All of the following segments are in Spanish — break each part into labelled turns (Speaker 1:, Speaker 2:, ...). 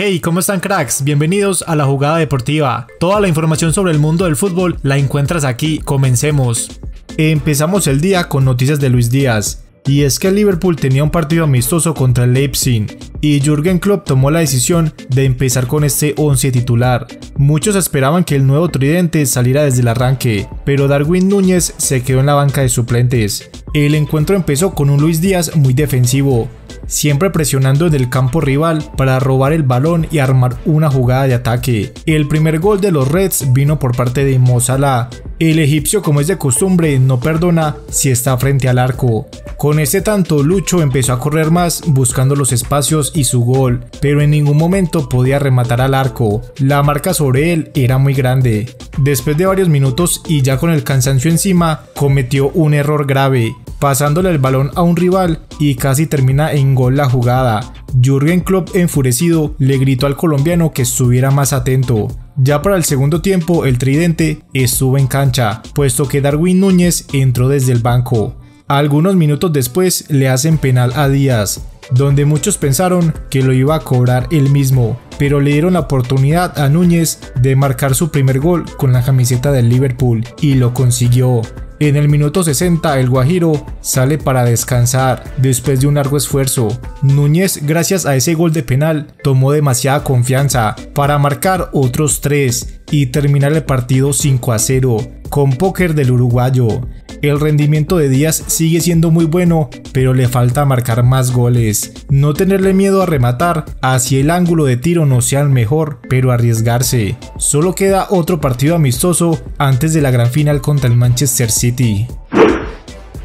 Speaker 1: Hey, ¿cómo están cracks? Bienvenidos a la jugada deportiva. Toda la información sobre el mundo del fútbol la encuentras aquí. Comencemos. Empezamos el día con noticias de Luis Díaz. Y es que Liverpool tenía un partido amistoso contra el Leipzig y Jürgen Klopp tomó la decisión de empezar con este 11 titular. Muchos esperaban que el nuevo tridente saliera desde el arranque, pero Darwin Núñez se quedó en la banca de suplentes. El encuentro empezó con un Luis Díaz muy defensivo, siempre presionando en el campo rival para robar el balón y armar una jugada de ataque. El primer gol de los Reds vino por parte de Mo. El egipcio, como es de costumbre, no perdona si está frente al arco. Con este tanto, Lucho empezó a correr más buscando los espacios y su gol, pero en ningún momento podía rematar al arco. La marca sobre él era muy grande. Después de varios minutos y ya con el cansancio encima, cometió un error grave pasándole el balón a un rival y casi termina en gol la jugada. Jürgen Klopp enfurecido le gritó al colombiano que estuviera más atento. Ya para el segundo tiempo el tridente estuvo en cancha, puesto que Darwin Núñez entró desde el banco. Algunos minutos después le hacen penal a Díaz, donde muchos pensaron que lo iba a cobrar él mismo, pero le dieron la oportunidad a Núñez de marcar su primer gol con la camiseta del Liverpool y lo consiguió. En el minuto 60 el Guajiro sale para descansar después de un largo esfuerzo. Núñez gracias a ese gol de penal tomó demasiada confianza para marcar otros 3 y terminar el partido 5 a 0 con póker del uruguayo. El rendimiento de Díaz sigue siendo muy bueno, pero le falta marcar más goles. No tenerle miedo a rematar, así el ángulo de tiro no sea el mejor, pero arriesgarse. Solo queda otro partido amistoso antes de la gran final contra el Manchester City.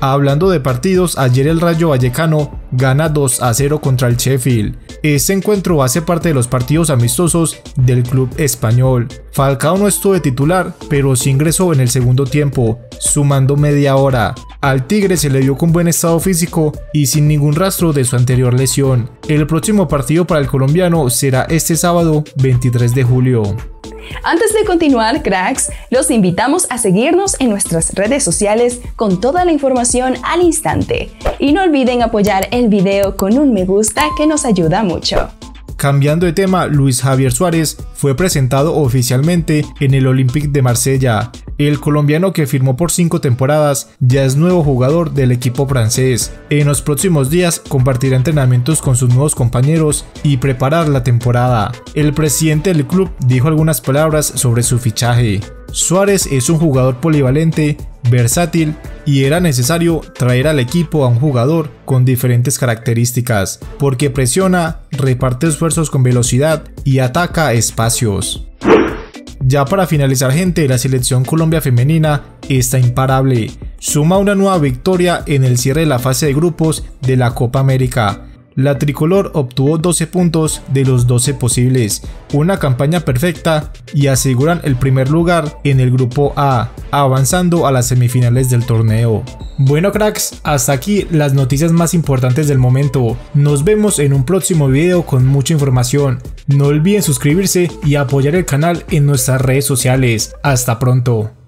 Speaker 1: Hablando de partidos, ayer el Rayo Vallecano gana 2 a 0 contra el Sheffield. Este encuentro hace parte de los partidos amistosos del club español. Falcao no estuvo de titular, pero sí ingresó en el segundo tiempo, sumando media hora. Al Tigre se le dio con buen estado físico y sin ningún rastro de su anterior lesión. El próximo partido para el colombiano será este sábado 23 de julio.
Speaker 2: Antes de continuar, cracks, los invitamos a seguirnos en nuestras redes sociales con toda la información al instante. Y no olviden apoyar el video con un me gusta que nos ayuda mucho.
Speaker 1: Cambiando de tema, Luis Javier Suárez fue presentado oficialmente en el Olympique de Marsella. El colombiano que firmó por cinco temporadas ya es nuevo jugador del equipo francés. En los próximos días compartirá entrenamientos con sus nuevos compañeros y preparar la temporada. El presidente del club dijo algunas palabras sobre su fichaje. Suárez es un jugador polivalente, versátil y era necesario traer al equipo a un jugador con diferentes características, porque presiona, reparte esfuerzos con velocidad y ataca espacios. Ya para finalizar gente, la selección Colombia femenina está imparable. Suma una nueva victoria en el cierre de la fase de grupos de la Copa América la tricolor obtuvo 12 puntos de los 12 posibles, una campaña perfecta y aseguran el primer lugar en el grupo A, avanzando a las semifinales del torneo. Bueno cracks, hasta aquí las noticias más importantes del momento. Nos vemos en un próximo video con mucha información. No olviden suscribirse y apoyar el canal en nuestras redes sociales. Hasta pronto.